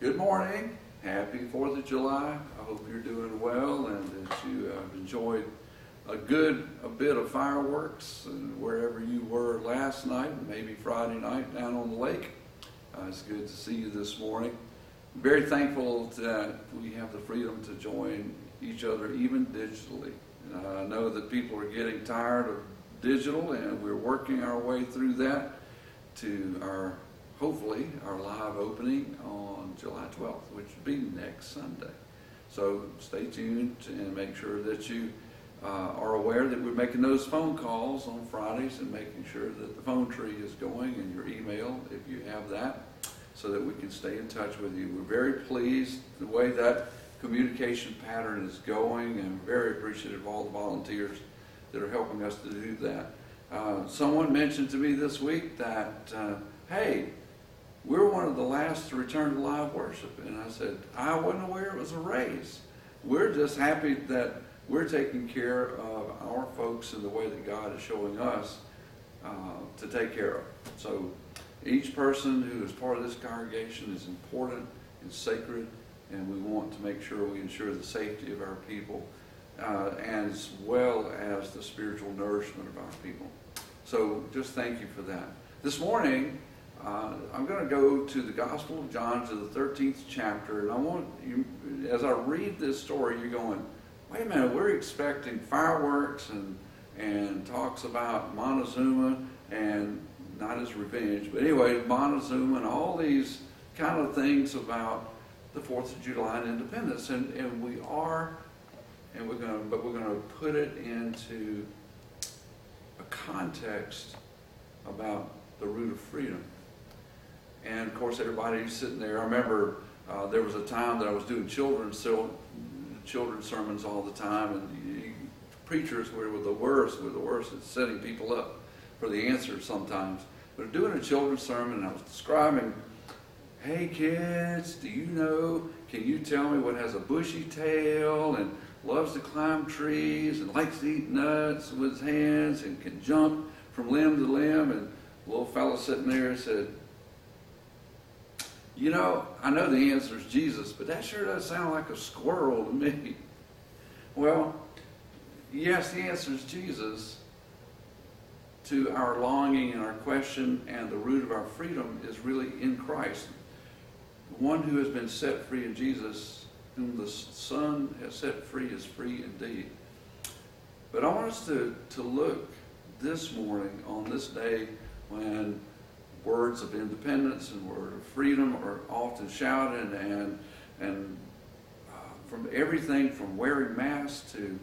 Good morning. Happy 4th of July. I hope you're doing well and that you have enjoyed a good a bit of fireworks and wherever you were last night, maybe Friday night down on the lake. Uh, it's good to see you this morning. Very thankful that we have the freedom to join each other even digitally. Uh, I know that people are getting tired of digital and we're working our way through that to our hopefully our live opening on July 12th, which will be next Sunday. So stay tuned and make sure that you uh, are aware that we're making those phone calls on Fridays and making sure that the phone tree is going and your email, if you have that, so that we can stay in touch with you. We're very pleased the way that communication pattern is going and very appreciative of all the volunteers that are helping us to do that. Uh, someone mentioned to me this week that, uh, hey, we're one of the last to return to live worship. And I said, I wasn't aware it was a race. We're just happy that we're taking care of our folks in the way that God is showing us uh, to take care of. So each person who is part of this congregation is important and sacred, and we want to make sure we ensure the safety of our people uh, as well as the spiritual nourishment of our people. So just thank you for that. This morning, uh, I'm going to go to the Gospel of John to the 13th chapter, and I want you, as I read this story, you're going, wait a minute, we're expecting fireworks and, and talks about Montezuma and not his revenge, but anyway, Montezuma and all these kind of things about the 4th of July and independence. And, and we are, and we're going to, but we're going to put it into a context about the root of freedom. And of course, everybody's sitting there. I remember uh, there was a time that I was doing children's so, children's sermons all the time, and you, preachers were the worst. Were the worst at setting people up for the answers sometimes. But doing a children's sermon, and I was describing, "Hey kids, do you know? Can you tell me what has a bushy tail and loves to climb trees and likes to eat nuts with his hands and can jump from limb to limb?" And the little fellow sitting there said, you know, I know the answer is Jesus, but that sure does sound like a squirrel to me. Well, yes, the answer is Jesus to our longing and our question, and the root of our freedom is really in Christ. One who has been set free in Jesus, whom the Son has set free, is free indeed. But I want us to, to look this morning on this day when words of independence and words of freedom are often shouted and and uh, from everything from wearing masks to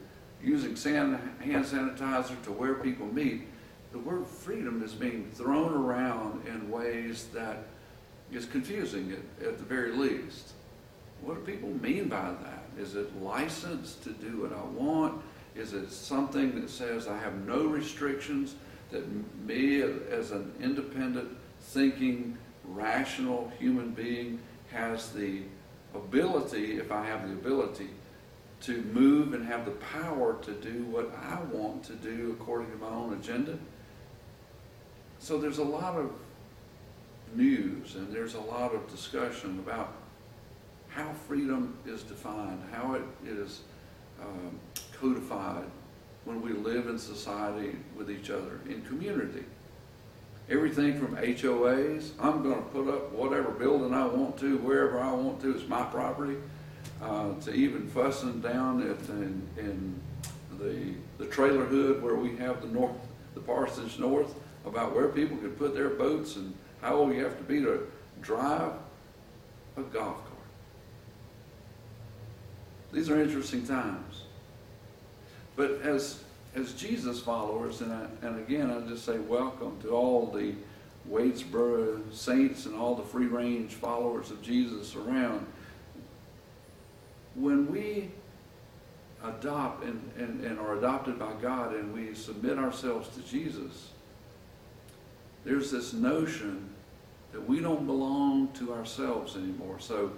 using hand sanitizer to where people meet, the word freedom is being thrown around in ways that is confusing at, at the very least. What do people mean by that? Is it license to do what I want? Is it something that says I have no restrictions, that me as an independent thinking, rational human being has the ability, if I have the ability, to move and have the power to do what I want to do according to my own agenda. So there's a lot of news and there's a lot of discussion about how freedom is defined, how it is um, codified when we live in society with each other, in community. Everything from HOAs, I'm going to put up whatever building I want to, wherever I want to, it's my property, uh, to even fussing down at, in, in the, the trailer hood where we have the north, the Parsonage North, about where people could put their boats and how old you have to be to drive a golf cart. These are interesting times. But as as Jesus followers, and, I, and again, I just say welcome to all the Wadesboro saints and all the free range followers of Jesus around. When we adopt and, and, and are adopted by God and we submit ourselves to Jesus, there's this notion that we don't belong to ourselves anymore. So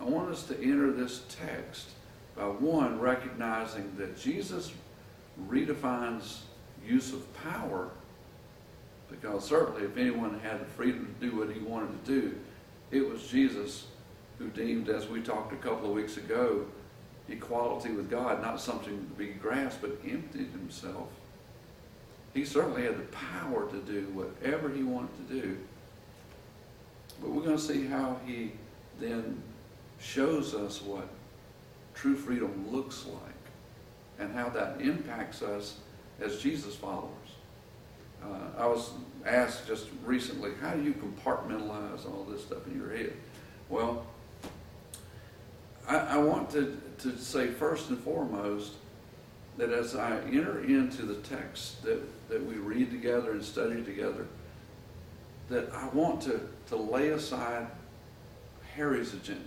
I want us to enter this text by one, recognizing that Jesus redefines use of power because certainly if anyone had the freedom to do what he wanted to do, it was Jesus who deemed, as we talked a couple of weeks ago, equality with God not something to be grasped, but emptied himself. He certainly had the power to do whatever he wanted to do. But we're going to see how he then shows us what true freedom looks like and how that impacts us as Jesus followers. Uh, I was asked just recently, how do you compartmentalize all this stuff in your head? Well, I, I want to, to say first and foremost that as I enter into the text that, that we read together and study together, that I want to, to lay aside Harry's agenda.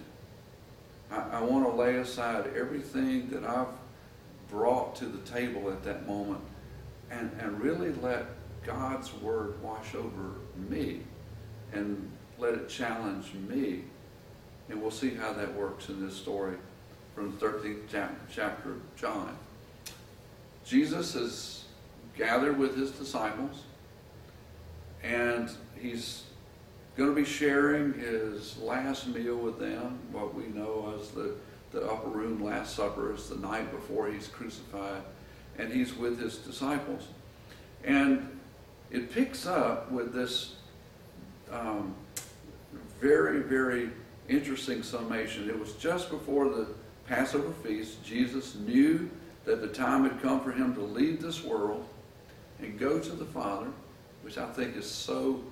I, I want to lay aside everything that I've brought to the table at that moment and, and really let God's word wash over me and let it challenge me. And we'll see how that works in this story from the 13th chapter of John. Jesus is gathered with his disciples and he's going to be sharing his last meal with them, what we know as the, the upper room Last Supper, is the night before he's crucified, and he's with his disciples. And it picks up with this um, very, very interesting summation. It was just before the Passover feast. Jesus knew that the time had come for him to leave this world and go to the Father, which I think is so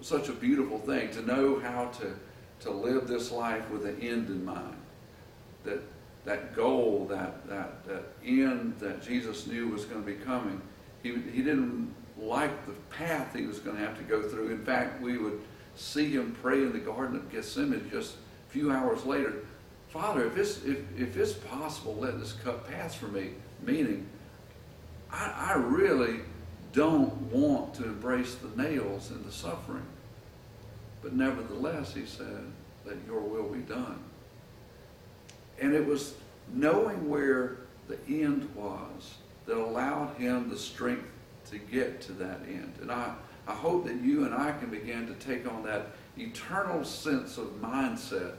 such a beautiful thing to know how to, to live this life with an end in mind. That that goal, that, that, that end that Jesus knew was going to be coming, he, he didn't like the path he was going to have to go through. In fact, we would see him pray in the Garden of Gethsemane just a few hours later. Father, if it's, if, if it's possible, let this cup pass from me. Meaning, I, I really don't want to embrace the nails and the suffering. But nevertheless, he said, that your will be done. And it was knowing where the end was that allowed him the strength to get to that end. And I, I hope that you and I can begin to take on that eternal sense of mindset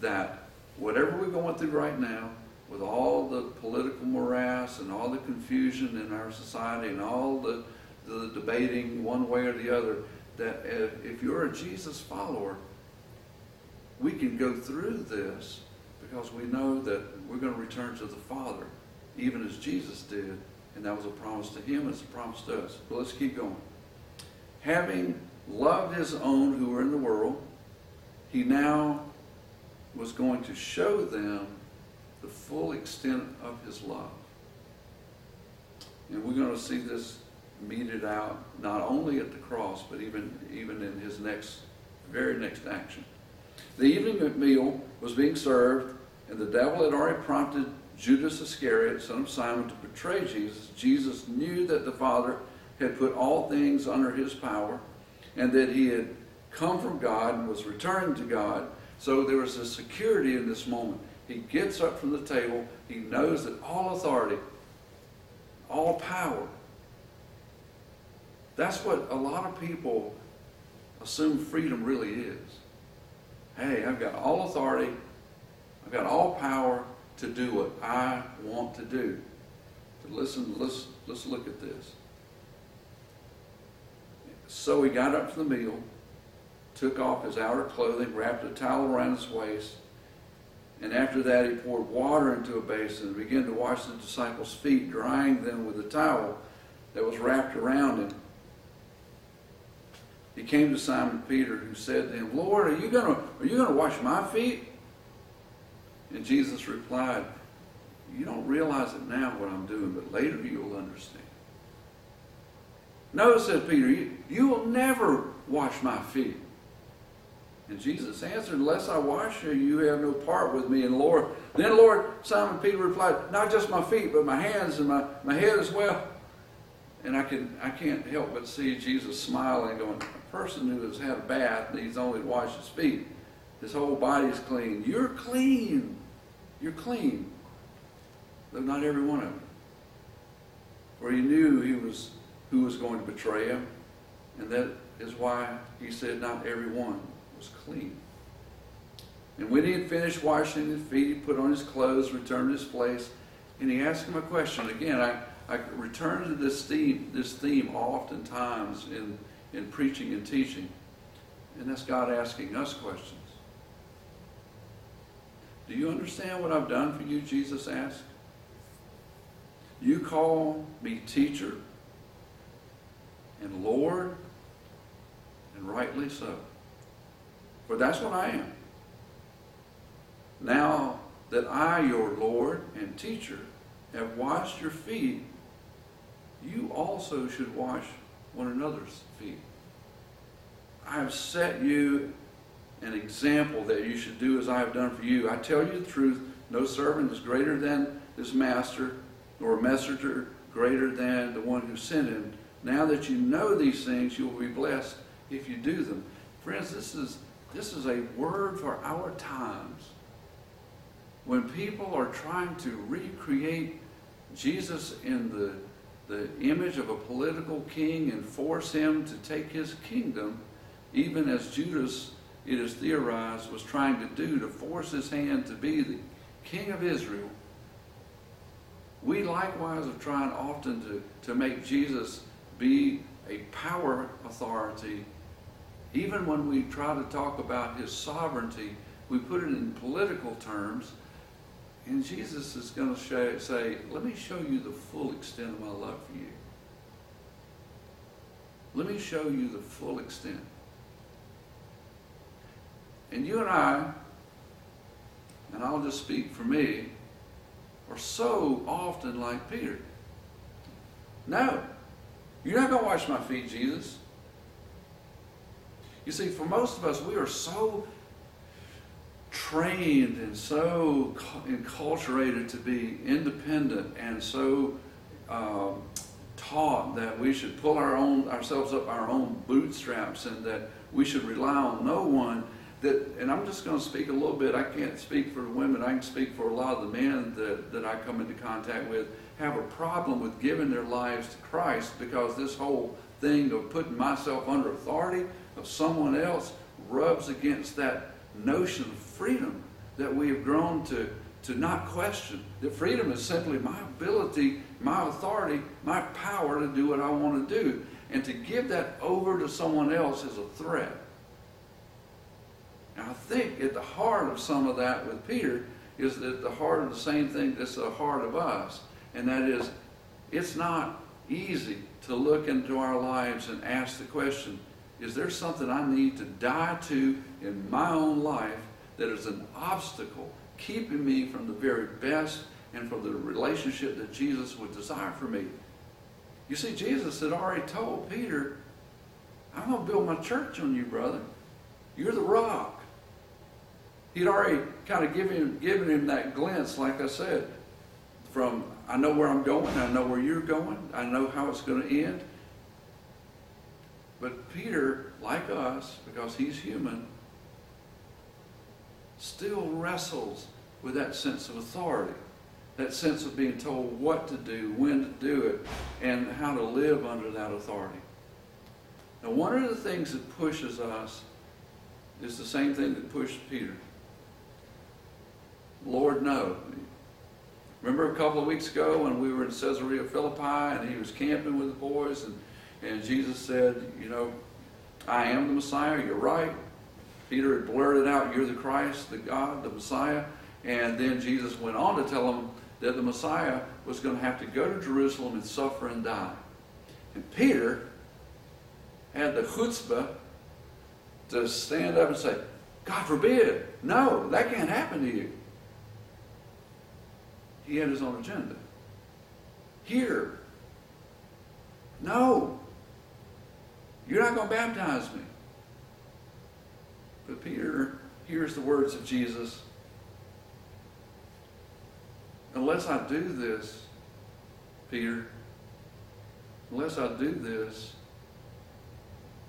that whatever we're going through right now, with all the political morass and all the confusion in our society and all the the debating one way or the other, that if you're a Jesus follower, we can go through this because we know that we're going to return to the Father, even as Jesus did, and that was a promise to him and it's a promise to us. But let's keep going. Having loved his own who were in the world, he now was going to show them the full extent of his love. And we're going to see this meted out not only at the cross, but even, even in his next, very next action. The evening meal was being served, and the devil had already prompted Judas Iscariot, son of Simon, to betray Jesus. Jesus knew that the Father had put all things under his power, and that he had come from God and was returned to God. So there was a security in this moment. He gets up from the table. He knows that all authority, all power that's what a lot of people assume freedom really is. Hey, I've got all authority, I've got all power to do what I want to do. To listen, let's, let's look at this. So he got up from the meal, took off his outer clothing, wrapped a towel around his waist, and after that he poured water into a basin and began to wash the disciples' feet, drying them with the towel that was wrapped around him he came to Simon Peter, who said to him, Lord, are you going to are you going to wash my feet? And Jesus replied, You don't realize it now what I'm doing, but later you'll understand. No, said Peter, you, you will never wash my feet. And Jesus answered, Unless I wash you, you have no part with me. And Lord, then Lord, Simon Peter replied, Not just my feet, but my hands and my, my head as well. And I can I can't help but see Jesus smiling, going, a person who has had a bath needs only to wash his feet. His whole body's clean. You're clean. You're clean. Though not every one of them. For he knew he was who was going to betray him. And that is why he said not every one was clean. And when he had finished washing his feet, he put on his clothes, returned to his place, and he asked him a question. Again, I, I return to this theme, this theme oftentimes in, in preaching and teaching, and that's God asking us questions. Do you understand what I've done for you? Jesus asked. You call me teacher and Lord, and rightly so. For that's what I am. Now that I, your Lord and teacher, have washed your feet, you also should wash one another's feet. I have set you an example that you should do as I have done for you. I tell you the truth, no servant is greater than his master, nor a messenger greater than the one who sent him. Now that you know these things, you will be blessed if you do them. Friends, this is, this is a word for our times. When people are trying to recreate Jesus in the, the image of a political king and force him to take his kingdom, even as Judas, it is theorized, was trying to do to force his hand to be the king of Israel, we likewise have tried often to, to make Jesus be a power authority. Even when we try to talk about his sovereignty, we put it in political terms. And Jesus is going to say, Let me show you the full extent of my love for you. Let me show you the full extent. And you and I, and I'll just speak for me, are so often like Peter. No, you're not going to wash my feet, Jesus. You see, for most of us, we are so trained and so enculturated to be independent and so um, taught that we should pull our own ourselves up our own bootstraps and that we should rely on no one that, and I'm just going to speak a little bit. I can't speak for the women. I can speak for a lot of the men that, that I come into contact with have a problem with giving their lives to Christ because this whole thing of putting myself under authority of someone else rubs against that notion of freedom that we have grown to, to not question. That freedom is simply my ability, my authority, my power to do what I want to do. And to give that over to someone else is a threat. And I think at the heart of some of that with Peter is that the heart of the same thing that's the heart of us. And that is, it's not easy to look into our lives and ask the question, is there something I need to die to in my own life that is an obstacle keeping me from the very best and from the relationship that Jesus would desire for me? You see, Jesus had already told Peter, I'm going to build my church on you, brother. You're the rock. He'd already kind of given him, given him that glimpse, like I said, from I know where I'm going, I know where you're going, I know how it's going to end. But Peter, like us, because he's human, still wrestles with that sense of authority, that sense of being told what to do, when to do it, and how to live under that authority. Now, one of the things that pushes us is the same thing that pushed Peter. Lord, no. Remember a couple of weeks ago when we were in Caesarea Philippi and he was camping with the boys and, and Jesus said, you know, I am the Messiah, you're right. Peter had blurted out, you're the Christ, the God, the Messiah. And then Jesus went on to tell him that the Messiah was going to have to go to Jerusalem and suffer and die. And Peter had the chutzpah to stand up and say, God forbid, no, that can't happen to you. He had his own agenda. Here, no, you're not going to baptize me. But Peter hears the words of Jesus. Unless I do this, Peter, unless I do this,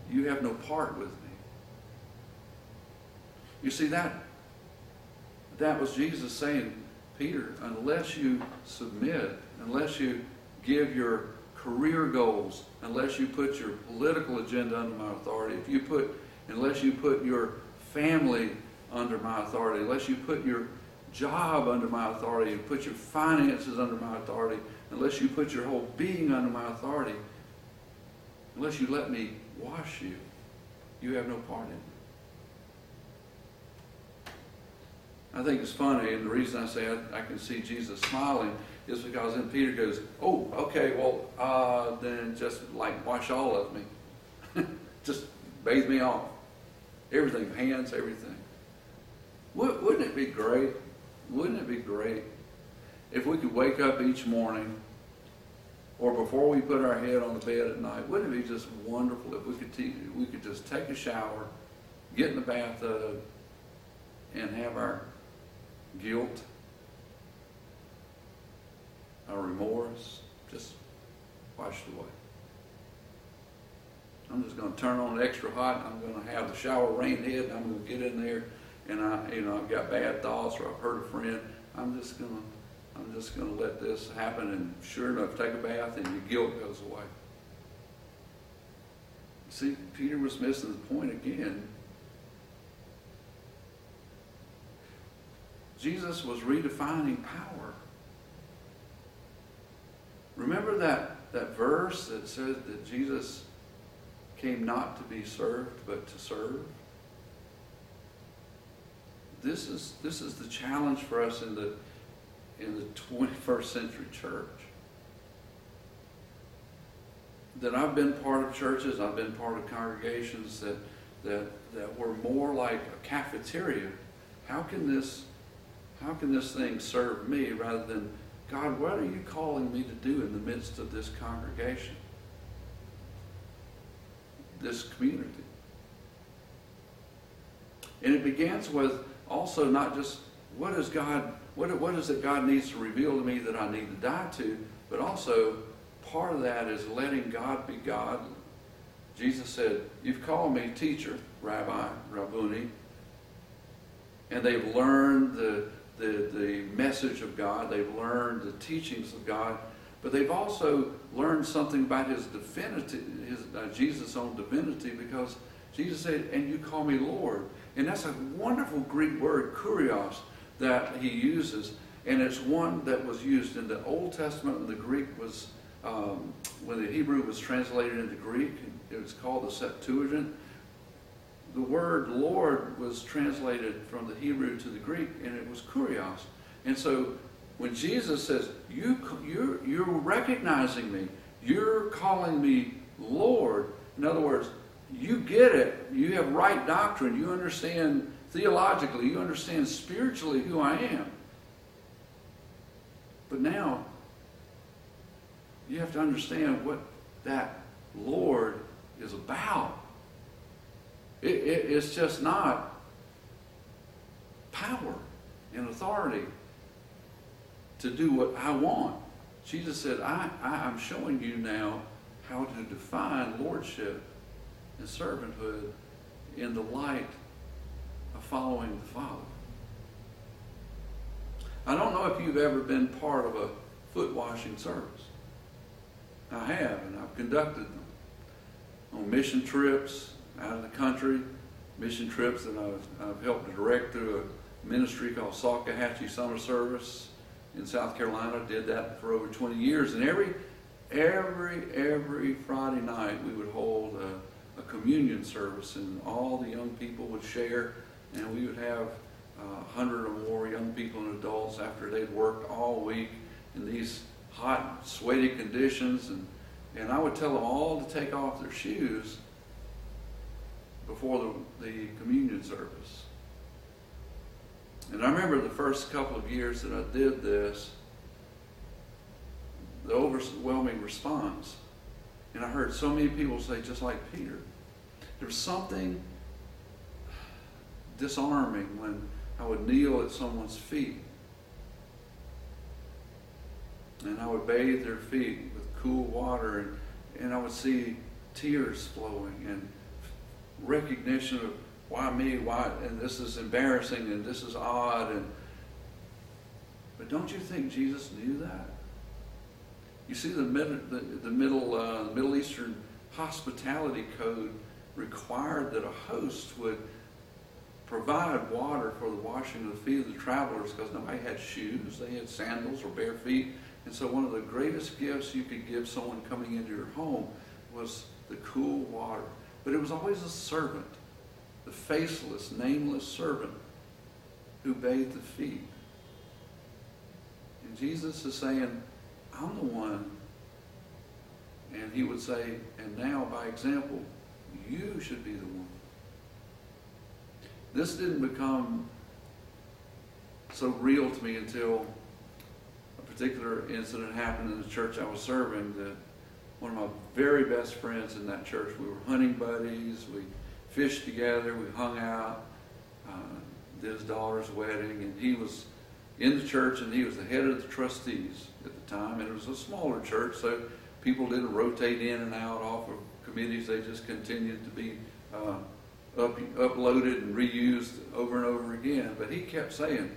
you have no part with me. You see that that was Jesus saying, Peter, unless you submit, unless you give your career goals, unless you put your political agenda under my authority, if you put, unless you put your family under my authority, unless you put your job under my authority, you put your finances under my authority, unless you put your whole being under my authority, unless you let me wash you, you have no part in it. I think it's funny, and the reason I say I, I can see Jesus smiling is because then Peter goes, "Oh, okay, well, uh, then just like wash all of me, just bathe me off, everything, hands, everything." Wouldn't it be great? Wouldn't it be great if we could wake up each morning, or before we put our head on the bed at night? Wouldn't it be just wonderful if we could te- we could just take a shower, get in the bathtub, and have our guilt, our remorse, just washed away. I'm just going to turn on extra hot. I'm going to have the shower rain head. I'm going to get in there, and I, you know, I've got bad thoughts or I've hurt a friend. I'm just going to, I'm just going to let this happen, and sure enough, take a bath, and your guilt goes away. See, Peter was missing the point again. Jesus was redefining power. Remember that, that verse that says that Jesus came not to be served, but to serve? This is, this is the challenge for us in the, in the 21st century church. That I've been part of churches, I've been part of congregations that, that, that were more like a cafeteria. How can this how can this thing serve me rather than, God, what are you calling me to do in the midst of this congregation, this community? And it begins with also not just what is God, what, what is it God needs to reveal to me that I need to die to, but also part of that is letting God be God. Jesus said, You've called me teacher, rabbi, rabboni, and they've learned the the, the message of God, they've learned the teachings of God, but they've also learned something about his divinity, his, uh, Jesus' own divinity, because Jesus said, and you call me Lord. And that's a wonderful Greek word, kurios, that he uses. And it's one that was used in the Old Testament, and the Greek was, um, when the Hebrew was translated into Greek, it was called the Septuagint the word Lord was translated from the Hebrew to the Greek, and it was kurios. And so when Jesus says, you, you're, you're recognizing me, you're calling me Lord, in other words, you get it, you have right doctrine, you understand theologically, you understand spiritually who I am. But now, you have to understand what that Lord is about. It, it, it's just not power and authority to do what I want. Jesus said, I, I, am showing you now how to define lordship and servanthood in the light of following the Father. I don't know if you've ever been part of a foot washing service. I have, and I've conducted them on mission trips out of the country, mission trips that I've, I've helped direct through a ministry called Salkehatchie Summer Service in South Carolina. Did that for over 20 years, and every every every Friday night we would hold a, a communion service, and all the young people would share, and we would have uh, 100 or more young people and adults after they'd worked all week in these hot, sweaty conditions, and and I would tell them all to take off their shoes before the, the communion service. And I remember the first couple of years that I did this, the overwhelming response. And I heard so many people say, just like Peter, there's something disarming when I would kneel at someone's feet. And I would bathe their feet with cool water, and, and I would see tears flowing. And recognition of why me, why, and this is embarrassing and this is odd. And but don't you think Jesus knew that? You see, the middle, the, the middle, uh, Middle Eastern hospitality code required that a host would provide water for the washing of the feet of the travelers because nobody had shoes. They had sandals or bare feet. And so one of the greatest gifts you could give someone coming into your home was the cool water. But it was always a servant, the faceless, nameless servant who bathed the feet. And Jesus is saying, I'm the one. And he would say, and now by example, you should be the one. This didn't become so real to me until a particular incident happened in the church I was serving that one of my very best friends in that church, we were hunting buddies, we fished together, we hung out, uh, did his daughter's wedding, and he was in the church and he was the head of the trustees at the time, and it was a smaller church, so people didn't rotate in and out off of committees, they just continued to be uh, up, uploaded and reused over and over again. But he kept saying,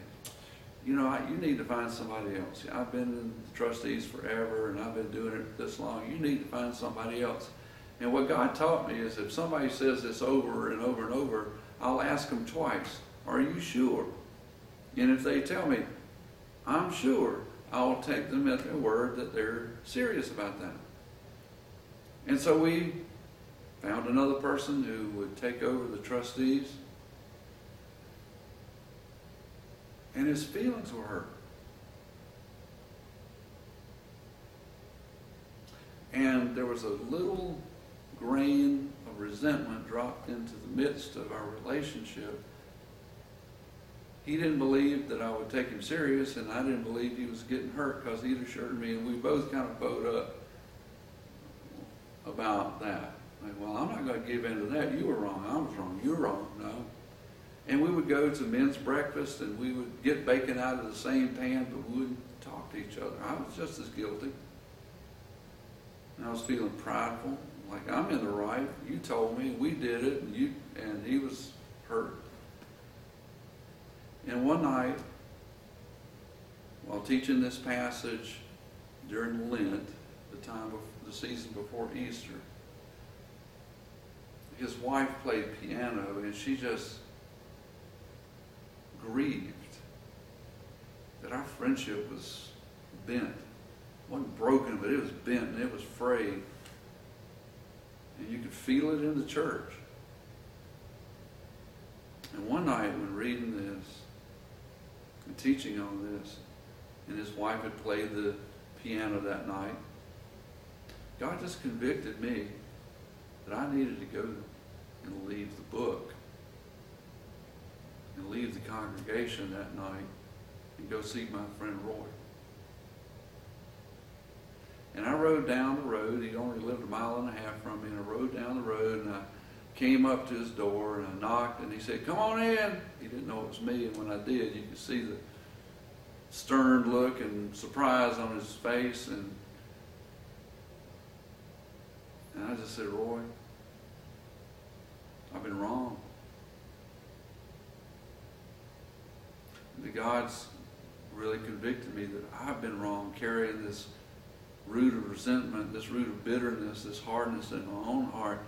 you know, I, you need to find somebody else. I've been in trustees forever and I've been doing it this long. You need to find somebody else. And what God taught me is if somebody says this over and over and over, I'll ask them twice, are you sure? And if they tell me, I'm sure, I'll take them at their word that they're serious about that. And so we found another person who would take over the trustees. And his feelings were hurt. And there was a little grain of resentment dropped into the midst of our relationship. He didn't believe that I would take him serious, and I didn't believe he was getting hurt because he'd assured me, and we both kind of bowed up about that. Like, well, I'm not going to give in to that. You were wrong. I was wrong. You're wrong. No. And we would go to men's breakfast and we would get bacon out of the same pan, but we wouldn't talk to each other. I was just as guilty. And I was feeling prideful, like I'm in the right. You told me, we did it, and you and he was hurt. And one night, while teaching this passage during Lent, the time of the season before Easter, his wife played piano and she just grieved that our friendship was bent. It wasn't broken, but it was bent and it was frayed. And you could feel it in the church. And one night when reading this and teaching on this, and his wife had played the piano that night, God just convicted me that I needed to go and leave the book and leave the congregation that night and go see my friend Roy. And I rode down the road. He only lived a mile and a half from me. And I rode down the road and I came up to his door and I knocked and he said, Come on in. He didn't know it was me. And when I did, you could see the stern look and surprise on his face. And, and I just said, Roy, I've been wrong. The God's really convicted me that I've been wrong carrying this root of resentment, this root of bitterness, this hardness in my own heart.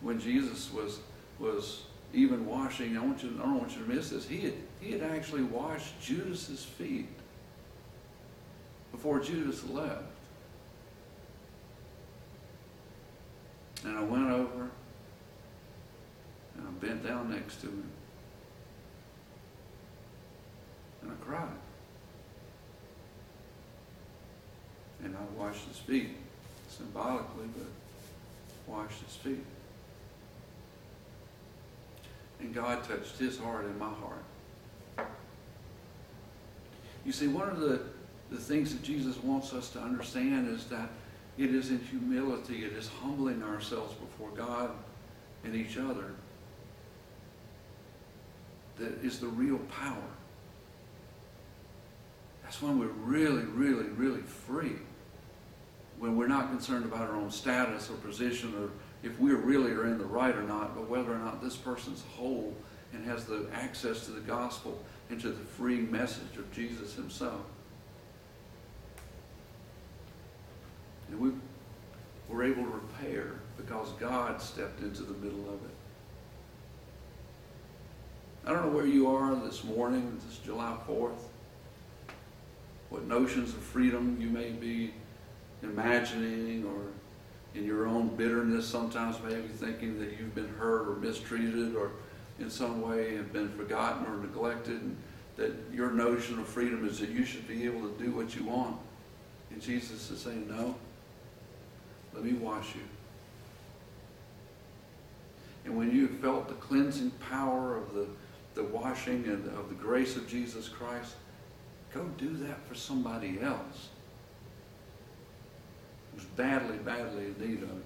When Jesus was was even washing, I want you I don't want you to miss this. He had he had actually washed Judas's feet before Judas left. And I went over and I bent down next to him. And I cried. And I washed his feet, symbolically, but washed his feet. And God touched his heart and my heart. You see, one of the, the things that Jesus wants us to understand is that it is in humility, it is humbling ourselves before God and each other that is the real power. That's when we're really, really, really free. When we're not concerned about our own status or position or if we really are in the right or not, but whether or not this person's whole and has the access to the gospel and to the free message of Jesus himself. And we were able to repair because God stepped into the middle of it. I don't know where you are this morning, this July 4th, what notions of freedom you may be imagining or in your own bitterness sometimes maybe thinking that you've been hurt or mistreated or in some way have been forgotten or neglected and that your notion of freedom is that you should be able to do what you want. And Jesus is saying, no, let me wash you. And when you felt the cleansing power of the, the washing and of the grace of Jesus Christ, go do that for somebody else who's badly, badly in need of it.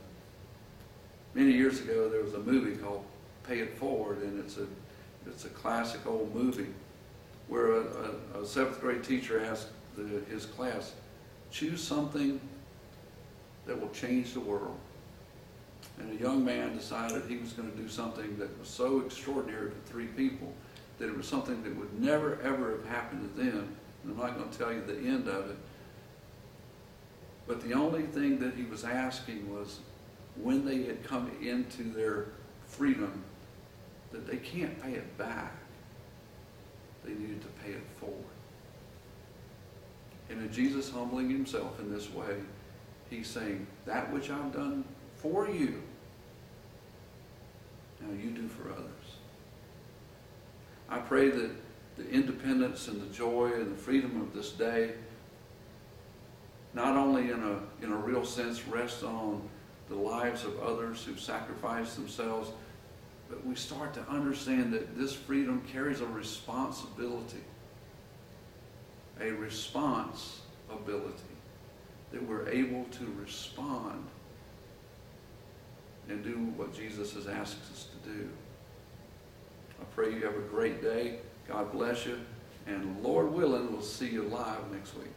Many years ago, there was a movie called Pay It Forward, and it's a, it's a classic old movie where a, a, a seventh grade teacher asked the, his class, choose something that will change the world. And a young man decided he was going to do something that was so extraordinary to three people that it was something that would never, ever have happened to them. I'm not going to tell you the end of it. But the only thing that he was asking was when they had come into their freedom, that they can't pay it back. They needed to pay it forward. And in Jesus humbling himself in this way, he's saying, that which I've done for you, now you do for others. I pray that the independence and the joy and the freedom of this day not only in a, in a real sense rests on the lives of others who sacrifice themselves, but we start to understand that this freedom carries a responsibility. A responsibility. That we're able to respond and do what Jesus has asked us to do. I pray you have a great day. God bless you. And Lord willing, we'll see you live next week.